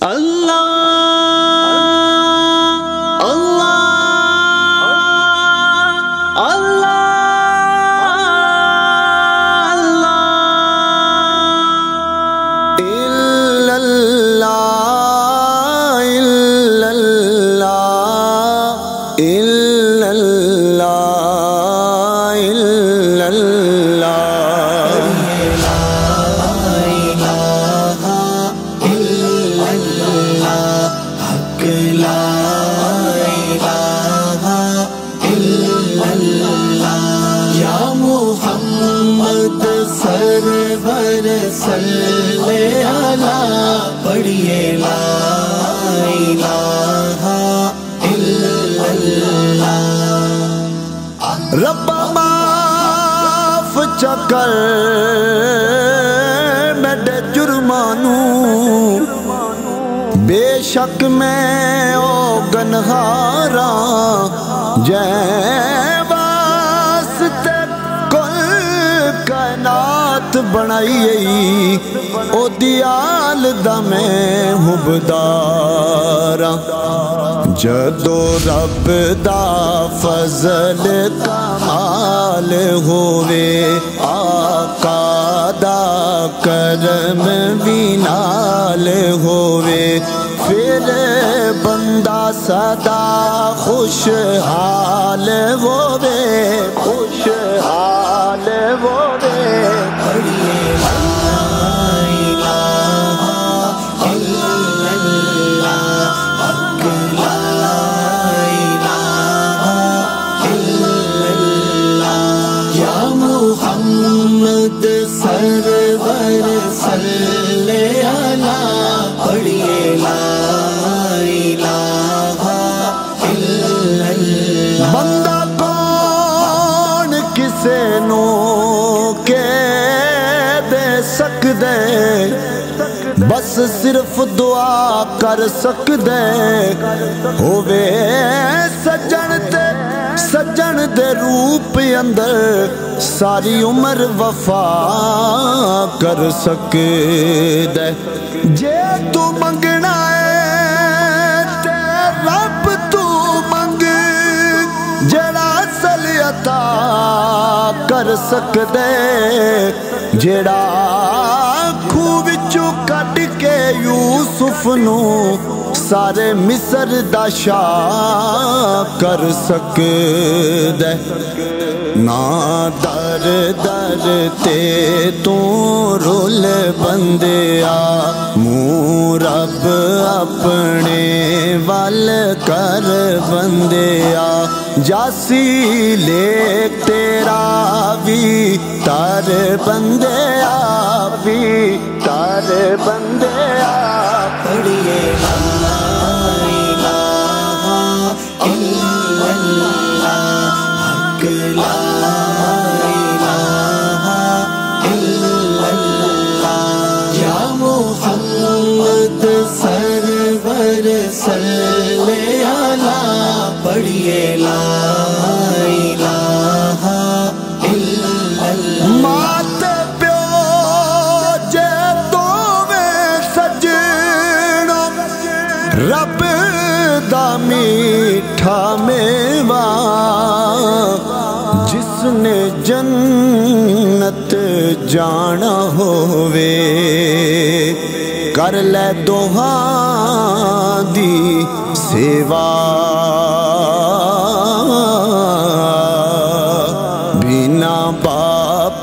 Allah सल्ले अला पढ़िए ला इलाहा ਰੱਬਾ ਮਾਫ ਚੱਕਰ ਮੇਰੇ ਜੁਰਮਾਂ ਨੂੰ ਬੇਸ਼ੱਕ ਮੈਂ ਉਹ ਗਨਹਾਰਾ ਜੈ ਕਾਇਨਾਤ ਬਣਾਈ ਉਹਦੀ ਆਲ ਦਾ ਮੈਂ ਹੁਬਦਾਰਾਂ ਜਦੋਂ ਰੱਬ ਦਾ ਫਜ਼ਲ ਕਮਾਲ ਹੋਵੇ, ਆਕਾ ਦਾ ਕਰਮ ਵੀ ਨਾਲ ਹੋਵੇ, ਫਿਰ ਬੰਦਾ ਸਦਾ ਖੁਸ਼ਹਾਲ ਹੋਵੇ ਖੁਸ਼ਹਾਲ ਹੋਵੇ। सरवर सल्ले अला पढ़िए ला इलाहा इल्लल्लाह ਬੰਦਾ ਕੌਣ ਕਿਸੇ ਨੂੰ ਕਹਿ ਦੇ ਸਕਦੇ ਬਸ ਸਿਰਫ ਦੁਆ ਕਰ ਸਕਦੇ ਹੋਵੇ ਸੱਜਣ ਤੇ ਸੱਜਣ ਦੇ ਰੂਪ ਅੰਦਰ ਸਾਰੀ ਉਮਰ ਵਫਾ ਕਰ ਸਕਦਾ ਜੇ ਤੂੰ ਮੰਗਣਾ ਹੈ ਤੇ ਰੱਬ ਤੂੰ ਮੰਗ, ਜਿਹੜਾ ਅਸਲ ਅਤਾ ਕਰ ਸਕਦੇ ਜਿਹੜਾ ਖੂਹ ਵਿੱਚੋਂ ਕੱਢ ਕੇ ਯੂਸਫ ਨੂੰ ਸਾਰੇ ਮਿਸਰ ਦਾ ਸ਼ਾਹ ਕਰ ਸਕਦਾ। ਨਾ ਦਰ ਦਰ ਤੇ ਤੂੰ ਰੁੱਲ ਬੰਦਿਆ। ਮੂੰ ਰੱਬ ਆਪਣੇ ਵੱਲ ਕਰ ਬੰਦਿਆ। ਜਾਸੀ ਲੈ ਤੇਰਾ ਵੀ ਤਰ ਬੰਦਿਆ ਵੀ ਤਰ ਬੰਦਿਆ। ਪੜੀਏ ਮਾਤ ਪਿਓ ਜੇ ਦੋਵੇਂ ਸਜਣੋ ਰੱਬ ਦਾ ਮੀਠਾ ਮੇਵਾ ਜਿਸ ਨੇ ਜੰਨਤ ਜਾਣਾ ਹੋਵੇ ਕਰ ਲੈ ਦੋਹਾਂ ਦੀ ਸੇਵਾ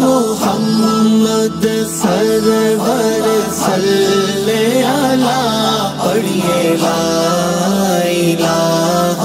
मोहम्मद सरवर सल्ले अला पढ़िए ला इलाहा